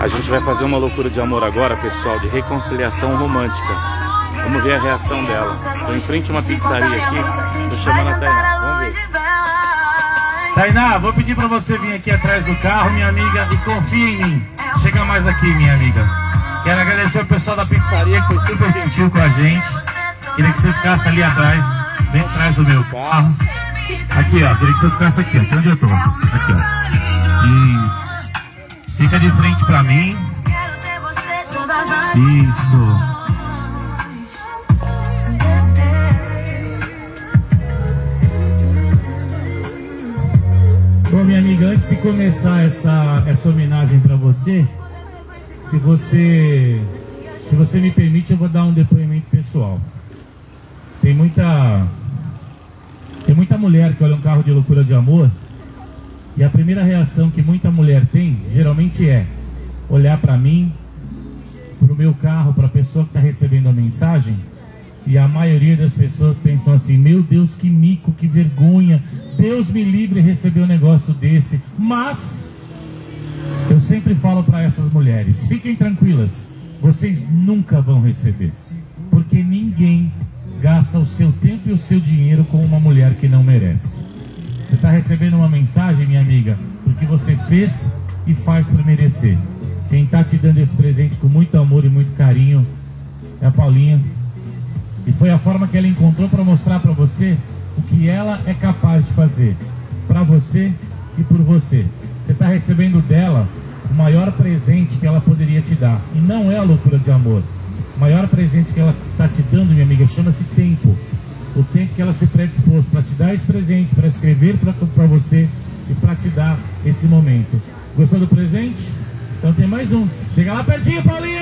A gente vai fazer uma loucura de amor agora, pessoal, de reconciliação romântica. Vamos ver a reação dela. Tô em frente a uma pizzaria aqui, tô chamando a Tainá. Vamos ver. Tainá, vou pedir pra você vir aqui atrás do carro, minha amiga, e confia em mim. Chega mais aqui, minha amiga. Quero agradecer ao pessoal da pizzaria que foi super gentil com a gente. Queria que você ficasse ali atrás, bem atrás do meu carro. Aqui, ó. Queria que você ficasse aqui, ó. Aqui onde eu tô. Aqui, ó. Isso. Fica de frente pra mim. Isso. Bom, minha amiga, antes de começar essa, essa homenagem para você, se você se você me permite, eu vou dar um depoimento pessoal. Tem muita tem muita mulher que olha um carro de loucura de amor e a primeira reação que muita mulher tem, geralmente é olhar para mim, para o meu carro, para a pessoa que está recebendo a mensagem e a maioria das pessoas pensam assim: meu Deus, que mico, que vergonha, Deus me livre receber um negócio desse. Mas eu sempre falo para essas mulheres: fiquem tranquilas, vocês nunca vão receber, porque ninguém gasta o seu tempo e o seu dinheiro com uma mulher que não merece. Você está recebendo uma mensagem, minha amiga, porque você fez e faz para merecer. Quem está te dando esse presente com muito amor e muito carinho é a Paulinha. E foi a forma que ela encontrou para mostrar para você o que ela é capaz de fazer para você e por você. Você está recebendo dela o maior presente que ela poderia te dar. E não é a loucura de amor. O maior presente que ela está te dando, minha amiga, chama-se tempo. O tempo que ela se predispôs para te dar esse presente, para escrever para você e para te dar esse momento. Gostou do presente? Então tem mais um. Chega lá pertinho, Paulinha!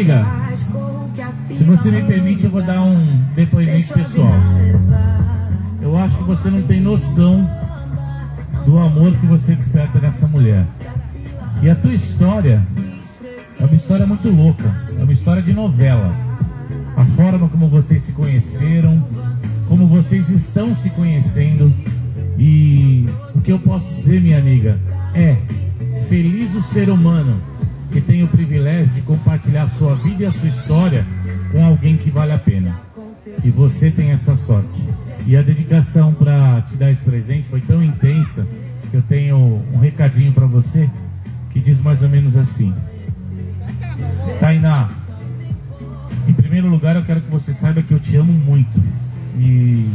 Amiga, se você me permite, eu vou dar um depoimento pessoal. Eu acho que você não tem noção do amor que você desperta nessa mulher. E a tua história é uma história muito louca, é uma história de novela. A forma como vocês se conheceram, como vocês estão se conhecendo. E o que eu posso dizer, minha amiga, é feliz o ser humano que tem o privilégio de compartilhar sua vida e a sua história com alguém que vale a pena. E você tem essa sorte. E a dedicação para te dar esse presente foi tão intensa que eu tenho um recadinho para você que diz mais ou menos assim: Tainá, em primeiro lugar eu quero que você saiba que eu te amo muito. E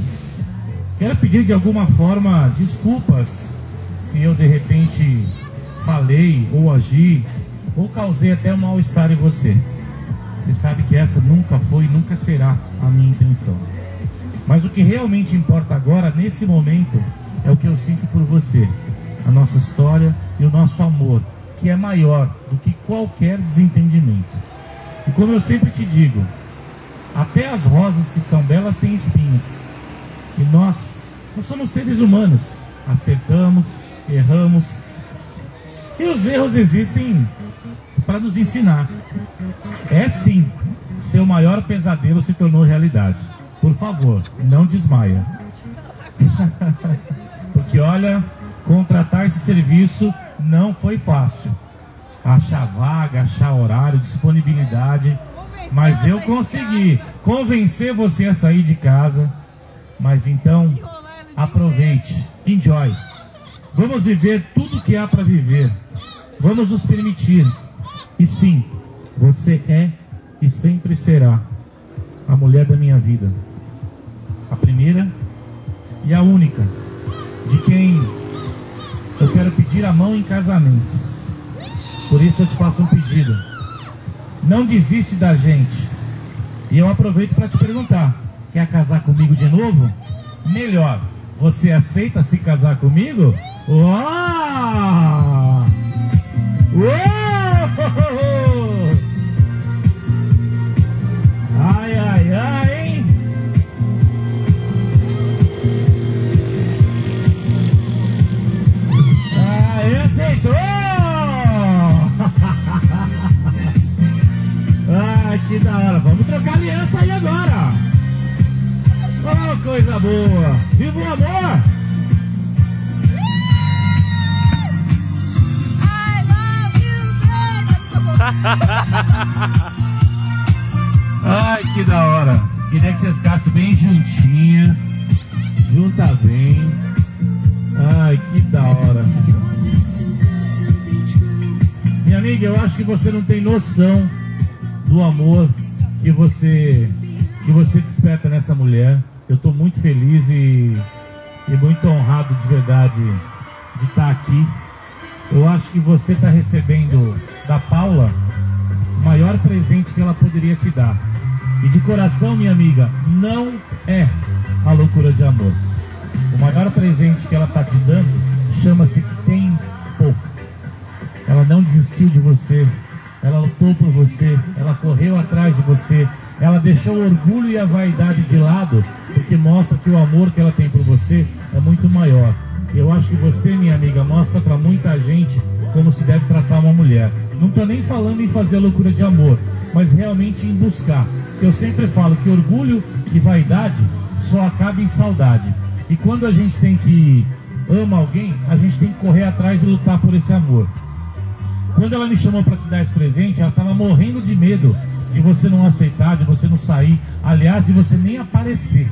quero pedir de alguma forma desculpas se eu de repente falei ou agi ou causei até um mal-estar em você. Você sabe que essa nunca foi e nunca será a minha intenção. Mas o que realmente importa agora, nesse momento, é o que eu sinto por você, a nossa história e o nosso amor, que é maior do que qualquer desentendimento. E como eu sempre te digo, até as rosas que são belas têm espinhos. E nós, nós somos seres humanos, acertamos, erramos. E os erros existem para nos ensinar. É sim, seu maior pesadelo se tornou realidade. Por favor, não desmaia. Porque olha, contratar esse serviço não foi fácil. Achar vaga, achar horário, disponibilidade. Mas eu consegui convencer você a sair de casa. Mas então, aproveite, enjoy. Vamos viver tudo que há para viver. Vamos nos permitir. E sim, você é e sempre será a mulher da minha vida. A primeira e a única de quem eu quero pedir a mão em casamento. Por isso eu te faço um pedido. Não desiste da gente. E eu aproveito para te perguntar: quer casar comigo de novo? Melhor, você aceita se casar comigo? Uau! Uou! Que da hora. Vamos trocar aliança aí agora. Oh, coisa boa. Viva o amor! Ai, que da hora. Queria que vocês ficassem bem juntinhas. Junta bem. Ai, que da hora. Minha amiga, eu acho que você não tem noção do amor que você que você desperta nessa mulher. Eu estou muito feliz e, e muito honrado de verdade de estar aqui. Eu acho que você está recebendo da Paula o maior presente que ela poderia te dar. E de coração, minha amiga, não é a loucura de amor. O maior presente que ela está te dando chama-se tempo. Ela não desistiu de você, ela lutou por você, ela correu atrás de você, ela deixou o orgulho e a vaidade de lado, porque mostra que o amor que ela tem por você é muito maior. Eu acho que você, minha amiga, mostra para muita gente como se deve tratar uma mulher. Não estou nem falando em fazer loucura de amor, mas realmente em buscar. Eu sempre falo que orgulho e vaidade só acaba em saudade. E quando a gente tem que ama alguém, a gente tem que correr atrás e lutar por esse amor. Quando ela me chamou para te dar esse presente, ela estava morrendo de medo de você não aceitar, de você não sair, aliás, de você nem aparecer.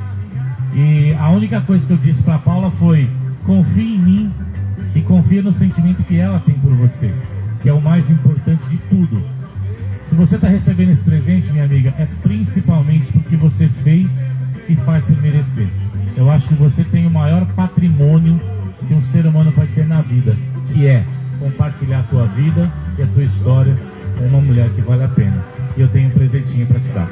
E a única coisa que eu disse para Paula foi: confie em mim e confia no sentimento que ela tem por você, que é o mais importante de tudo. Se você está recebendo esse presente, minha amiga, é principalmente porque você fez e faz por merecer. Eu acho que você tem o maior patrimônio que um ser humano pode ter na vida, que é compartilhar a tua vida e a tua história com uma mulher que vale a pena. E eu tenho um presentinho para te dar,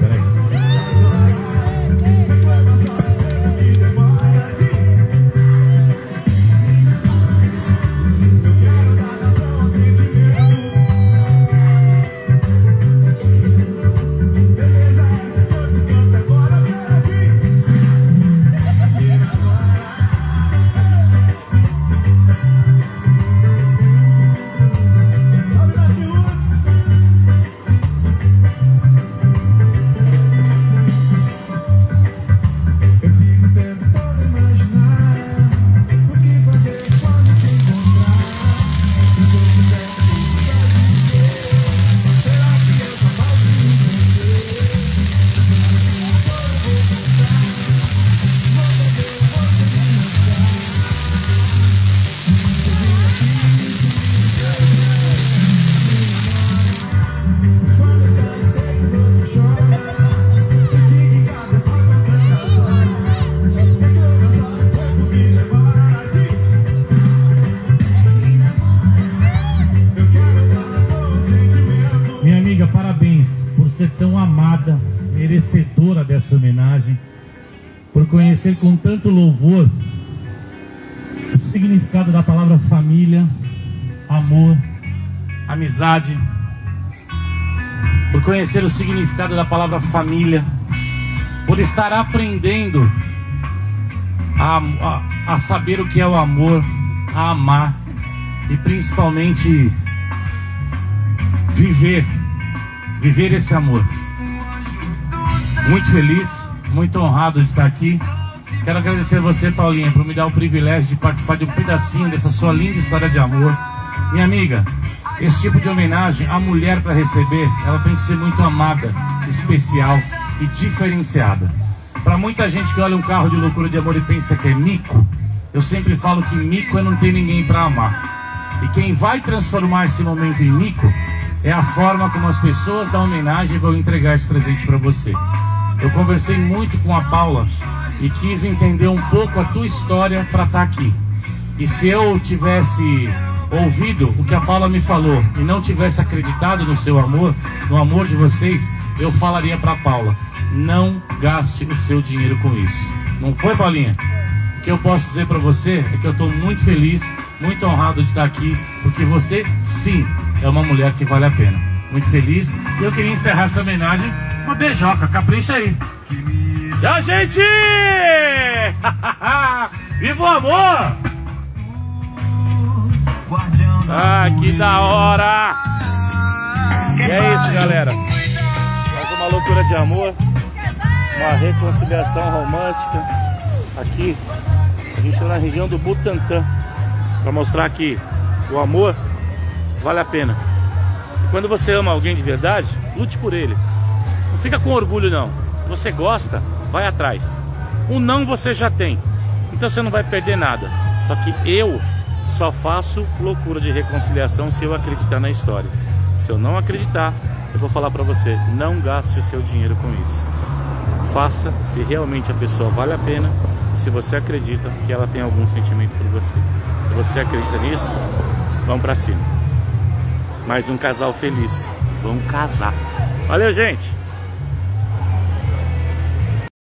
homenagem, por conhecer com tanto louvor o significado da palavra família, amor, amizade, por conhecer o significado da palavra família, por estar aprendendo a, a, a saber o que é o amor, a amar e principalmente viver, viver esse amor. Muito feliz, muito honrado de estar aqui. Quero agradecer a você, Paulinha, por me dar o privilégio de participar de um pedacinho dessa sua linda história de amor. Minha amiga, esse tipo de homenagem, a mulher para receber, ela tem que ser muito amada, especial e diferenciada. Para muita gente que olha um carro de loucura de amor e pensa que é mico, eu sempre falo que mico é não ter ninguém para amar. E quem vai transformar esse momento em mico é a forma como as pessoas da homenagem vão entregar esse presente para você. Eu conversei muito com a Paula e quis entender um pouco a tua história para estar aqui. E se eu tivesse ouvido o que a Paula me falou e não tivesse acreditado no seu amor, no amor de vocês, eu falaria para Paula: não gaste o seu dinheiro com isso. Não foi, Paulinha? O que eu posso dizer para você é que eu estou muito feliz, muito honrado de estar aqui, porque você sim é uma mulher que vale a pena. Muito feliz. E eu queria encerrar essa homenagem uma beijoca. Capricha aí. Tchau, gente! Viva o amor! Ah, que da hora! E é isso, galera. Mais uma loucura de amor, uma reconciliação romântica. Aqui, a gente está na região do Butantã, para mostrar que o amor vale a pena. Quando você ama alguém de verdade, lute por ele. Não fica com orgulho, não. Você gosta, vai atrás. O não você já tem, então você não vai perder nada. Só que eu só faço loucura de reconciliação se eu acreditar na história. Se eu não acreditar, eu vou falar pra você, não gaste o seu dinheiro com isso. Faça se realmente a pessoa vale a pena, se você acredita que ela tem algum sentimento por você. Se você acredita nisso, vamos pra cima. Mais um casal feliz. Vamos casar. Valeu, gente!